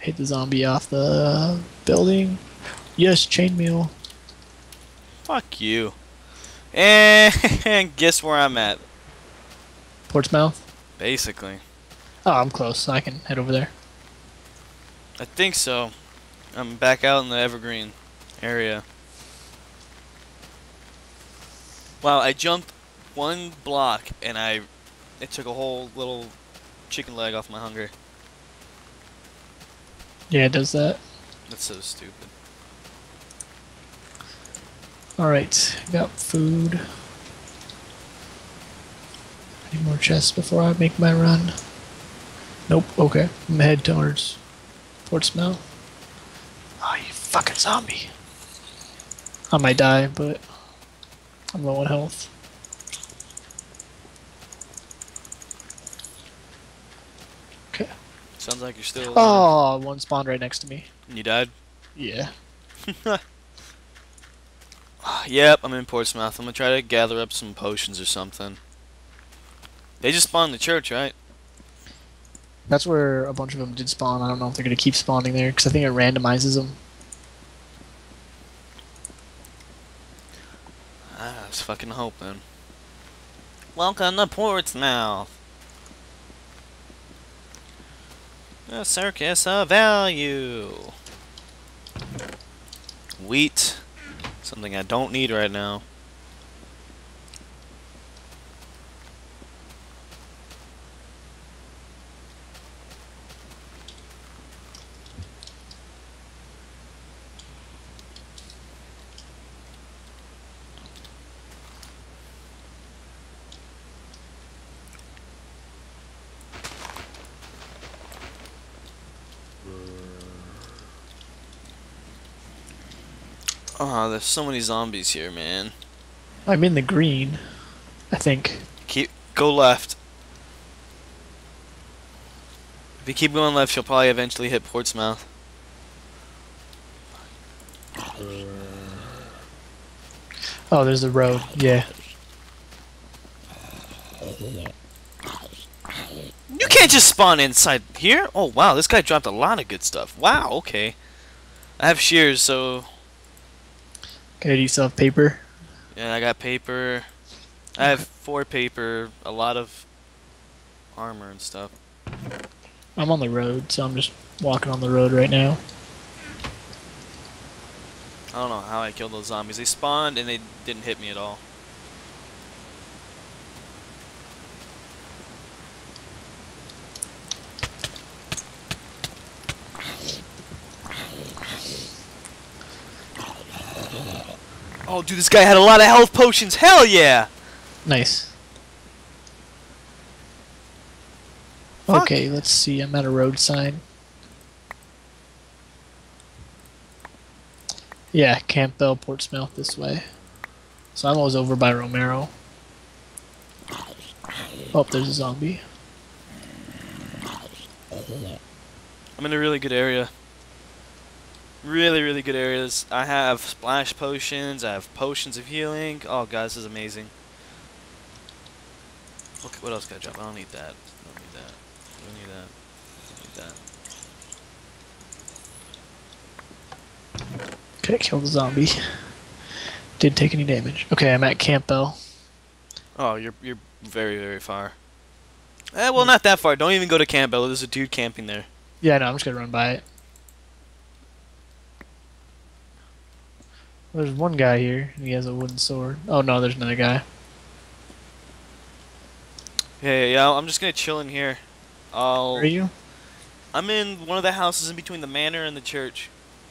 Hit the zombie off the building. Yes, chainmail. Fuck you. And guess where I'm at? Portsmouth. Basically. Oh, I'm close. I can head over there. I think so. I'm back out in the Evergreen area. Wow, I jumped one block and I it took a whole little chicken leg off my hunger. Yeah, it does that. That's so stupid. Alright, got food. Any more chests before I make my run? Nope, okay. I'm head towards Portsmouth. Ah, oh, you fucking zombie. I might die, but I'm low on health. Okay. Sounds like you're still. Oh, one spawned right next to me. You died? Yeah. Yep, I'm in Portsmouth. I'm gonna try to gather up some potions or something. They just spawned the church, right? That's where a bunch of them did spawn. I don't know if they're going to keep spawning there, because I think it randomizes them. Ah, I was fucking hoping. Welcome to Portsmouth. A circus of value. Wheat. Something I don't need right now. Oh, there's so many zombies here, man. I'm in the green, I think. Keep go left. If you keep going left, you'll probably eventually hit Portsmouth. Oh, there's the road. Yeah. You can't just spawn inside here. Oh wow, this guy dropped a lot of good stuff. Wow, okay. I have shears, so Okay, do you still have paper? yeah, I got paper. I have four paper, a lot of armor and stuff. I'm on the road, so I'm just walking on the road right now. I don't know how I killed those zombies. They spawned and they didn't hit me at all. Oh, dude, this guy had a lot of health potions. Hell yeah! Nice. Fuck. Okay, let's see. I'm at a road sign. Yeah, Campbell, Portsmouth this way. So I'm always over by Romero. Oh, there's a zombie. I'm in a really good area. Really, really good areas. I have splash potions. I have potions of healing. Oh, God, this is amazing. Okay, what else can I drop? I don't need that. I don't need that. I don't need that. I don't need that. Okay, kill the zombie. Didn't take any damage. Okay, I'm at Campbell. Oh, you're you're very very far. Eh, well, not that far. Don't even go to Campbell. There's a dude camping there. Yeah, no, I'm just gonna run by it. There's one guy here, and he has a wooden sword. Oh no, there's another guy. Yeah, yeah, yeah. I'm just gonna chill in here. I'll. Where are you? I'm in one of the houses in between the manor and the church.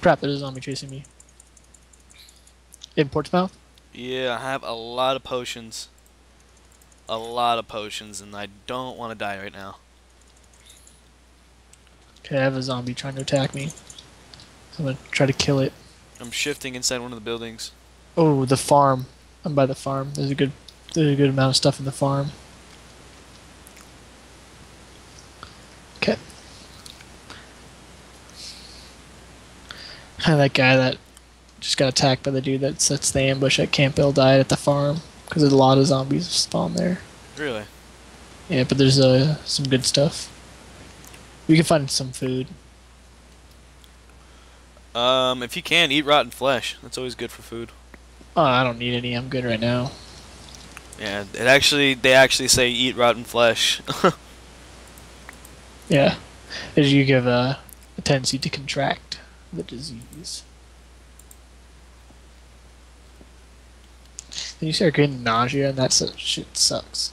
Crap, there's a zombie chasing me. In Portsmouth? Yeah, I have a lot of potions. A lot of potions, and I don't want to die right now. Okay, I have a zombie trying to attack me. So I'm gonna try to kill it. I'm shifting inside one of the buildings. Oh, the farm. I'm by the farm. There's a good there's a good amount of stuff in the farm. Okay. that guy that just got attacked by the dude that sets the ambush at Campbell died at the farm because there's a lot of zombies spawn there. Really? Yeah, but there's uh, some good stuff. We can find some food. Um, if you can, eat rotten flesh. That's always good for food. Oh, I don't need any. I'm good right now. Yeah, it actually they actually say eat rotten flesh. Yeah. As you give a, a tendency to contract the disease. Then you start getting nausea, and that shit sucks.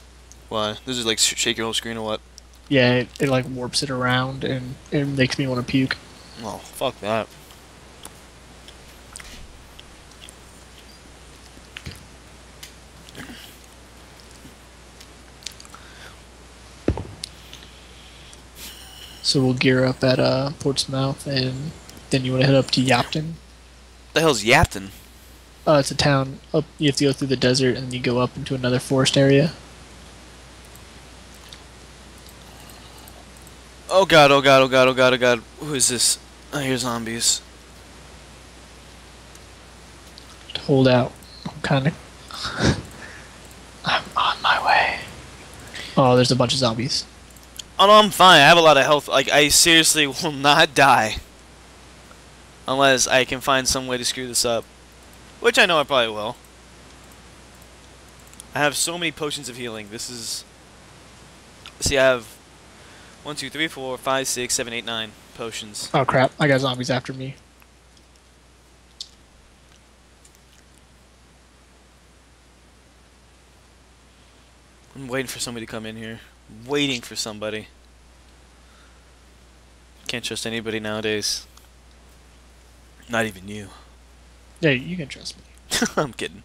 Why? This is like sh- shake your whole screen or what? Yeah, it, it like warps it around, and it makes me want to puke. Oh, fuck that. So we'll gear up at uh, Portsmouth, and then you want to head up to Yapton. The hell's Yapton? Uh, it's a town up. You have to go through the desert, and then you go up into another forest area. Oh god, oh god, oh god, oh god, oh god. Who is this? I hear zombies. Hold out. I'm kind of. I'm on my way. Oh, there's a bunch of zombies. Oh no, I'm fine. I have a lot of health. Like, I seriously will not die. Unless I can find some way to screw this up. Which I know I probably will. I have so many potions of healing. This is... See, I have... 1, 2, 3, 4, 5, 6, 7, 8, 9 potions. Oh crap! I got zombies after me. I'm waiting for somebody to come in here. I'm Waiting for somebody. Can't trust anybody nowadays. Not even you. Yeah, you can trust me. I'm kidding.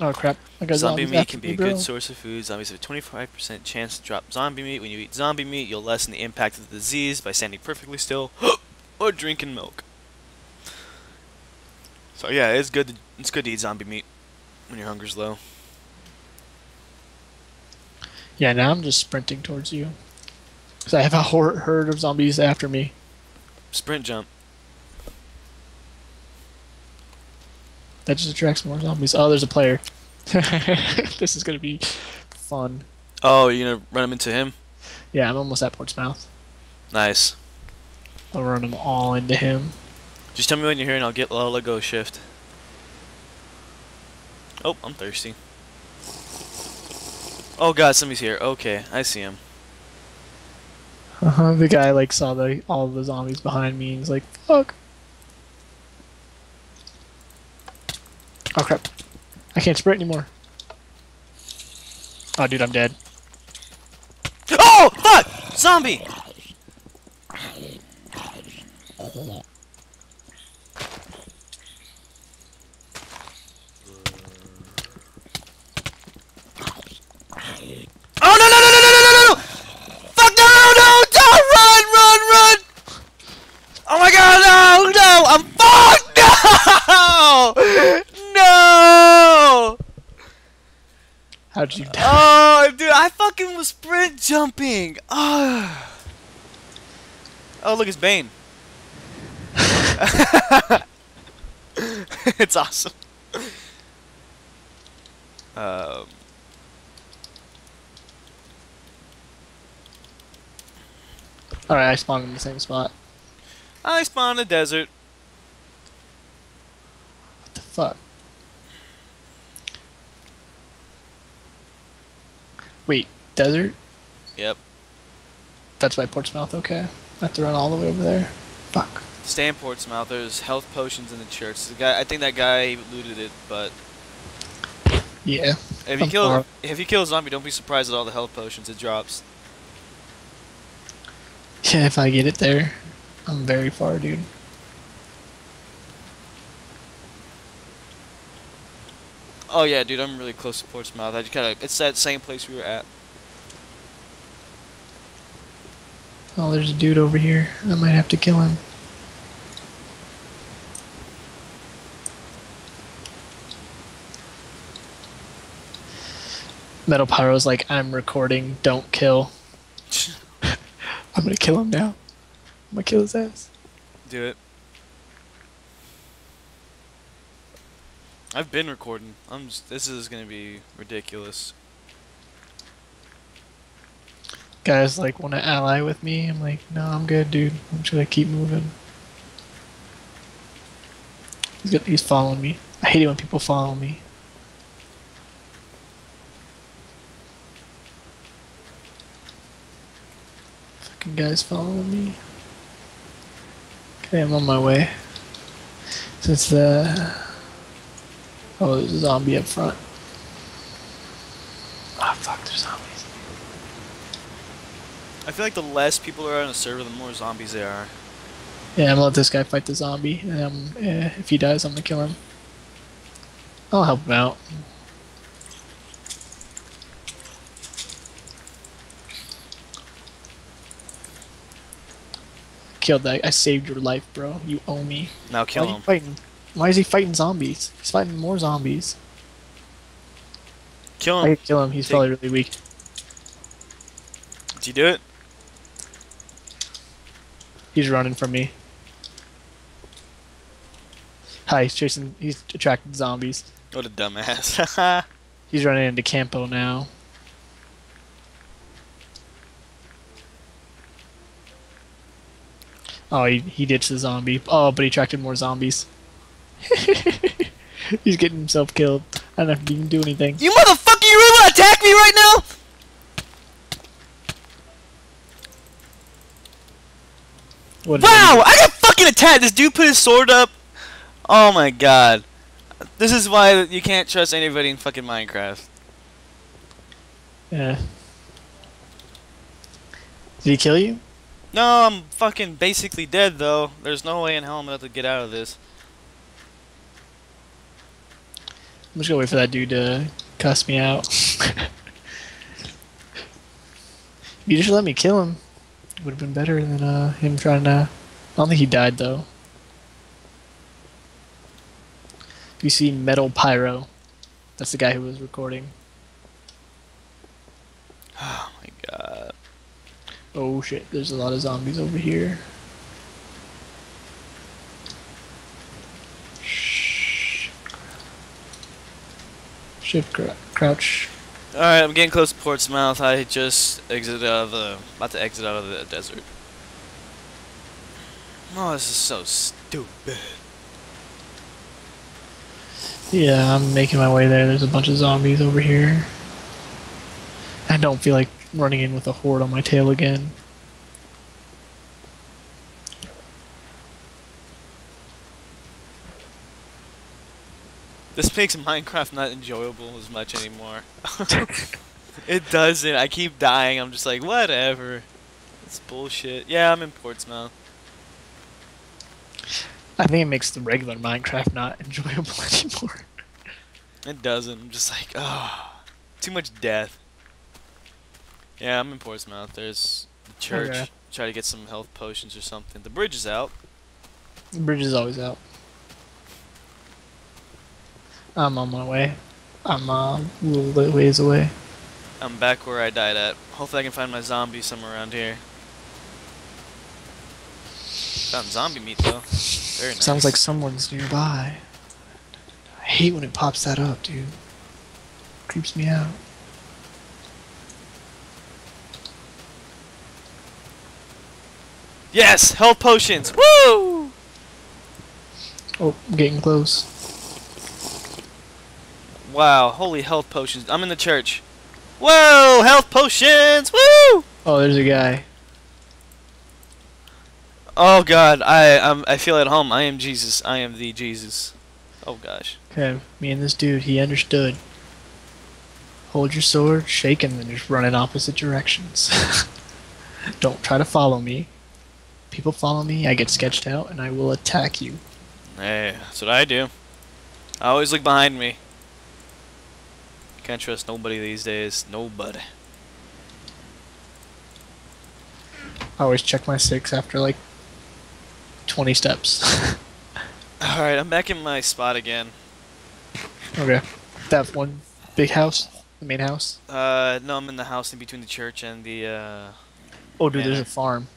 Oh crap! I got Zombie meat can me, be a good source of food. Zombies have a 25% chance to drop zombie meat. When you eat zombie meat, you'll lessen the impact of the disease by standing perfectly still or drinking milk. So yeah, it's good. To, it's good to eat zombie meat when your hunger's low. Yeah, now I'm just sprinting towards you. Cause I have a hor- herd of zombies after me. Sprint jump. That just attracts more zombies. Oh, there's a player. this is gonna be fun. Oh, you're gonna run him into him? Yeah, I'm almost at Portsmouth. Nice. I'll run them all into him. Just tell me when you're here and I'll get let go shift. Oh, I'm thirsty. Oh god, somebody's here. Okay, I see him. Uh-huh, the guy like saw the all the zombies behind me and he's like, "Fuck." Oh crap! I can't sprint anymore. Oh, dude, I'm dead. Oh, fuck! Zombie! How'd you die? Oh, dude, I fucking was sprint jumping. Oh, oh look, it's Bane. it's awesome. Um, All right, I spawned in the same spot. I spawned in the desert. What the fuck? Wait, desert? Yep. That's by Portsmouth. Okay, I have to run all the way over there. Fuck. Stay in Portsmouth. There's health potions in the church. The guy, I think that guy looted it, but Yeah. if you kill far. if you kill a zombie, don't be surprised at all the health potions it drops. Yeah, if I get it there, I'm very far, dude. Oh yeah, dude, I'm really close to Portsmouth. I just kind of it's that same place we were at. Oh, there's a dude over here. I might have to kill him. Metal Pyro's like, I'm recording, don't kill. I'm gonna kill him now. I'm gonna kill his ass. Do it. I've been recording. I'm. Just, this is gonna be ridiculous. Guys like want to ally with me. I'm like, no, I'm good, dude. I'm just gonna keep moving. He's got, he's following me. I hate it when people follow me. Fucking guys following me. Okay, I'm on my way. Since the oh, there's a zombie up front. Ah, fuck, there's zombies. I feel like the less people are on a server, the more zombies there are. Yeah, I'm gonna let this guy fight the zombie, and um, eh, if he dies, I'm gonna kill him. I'll help him out. Killed that. I saved your life, bro. You owe me. Now kill Why are you him. Why is he fighting zombies? He's fighting more zombies. Kill I him. could kill him. He's Take- probably really weak. Did you do it? He's running from me. Hi, he's chasing. He's attracting zombies. What a dumbass. He's running into Campo now. Oh, he, he ditched the zombie. Oh, but he attracted more zombies. He's getting himself killed. I don't have to even do anything. you motherfucker! You really want to attack me right now? What Wow! I got fucking attacked. This dude put his sword up. Oh my god. This is why you can't trust anybody in fucking Minecraft. Yeah. Did he kill you? No, I'm fucking basically dead though. There's no way in hell I'm gonna have to get out of this. I'm just gonna wait for that dude to cuss me out. If you just let me kill him. It would have been better than uh, him trying to. I don't think he died though. You see Metal Pyro. That's the guy who was recording. Oh my god. Oh shit, there's a lot of zombies over here. Shift cr- crouch. Alright, I'm getting close to Portsmouth. I just exited out of the about to exit out of the desert. Oh, this is so stupid. Yeah, I'm making my way there. There's a bunch of zombies over here. I don't feel like running in with a horde on my tail again. This makes Minecraft not enjoyable as much anymore. it doesn't. I keep dying. I'm just like, whatever. It's bullshit. Yeah, I'm in Portsmouth. I think it makes the regular Minecraft not enjoyable anymore. It doesn't. I'm just like, oh, too much death. Yeah, I'm in Portsmouth. There's the church. Okay. Try to get some health potions or something. The bridge is out. The bridge is always out. I'm on my way. I'm uh, a little bit ways away. I'm back where I died at. Hopefully I can find my zombie somewhere around here. Found zombie meat though. Very nice. Sounds like someone's nearby. I hate when it pops that up, dude. Creeps me out. Yes! Health potions! Woo! Oh, I'm getting close. Wow, holy health potions. I'm in the church. Whoa! Health potions! Woo! Oh, there's a guy. Oh god, I um, I feel at home. I am Jesus. I am the Jesus. Oh gosh. Okay, me and this dude, he understood. Hold your sword, shake him, and just run in opposite directions. Don't try to follow me. People follow me, I get sketched out, and I will attack you. Hey, that's what I do. I always look behind me. Can't trust nobody these days. Nobody. I always check my six after like 20 steps. Alright, I'm back in my spot again. okay. That one big house, the main house. Uh, no, I'm in the house in between the church and the, uh... Oh, dude, there's a farm.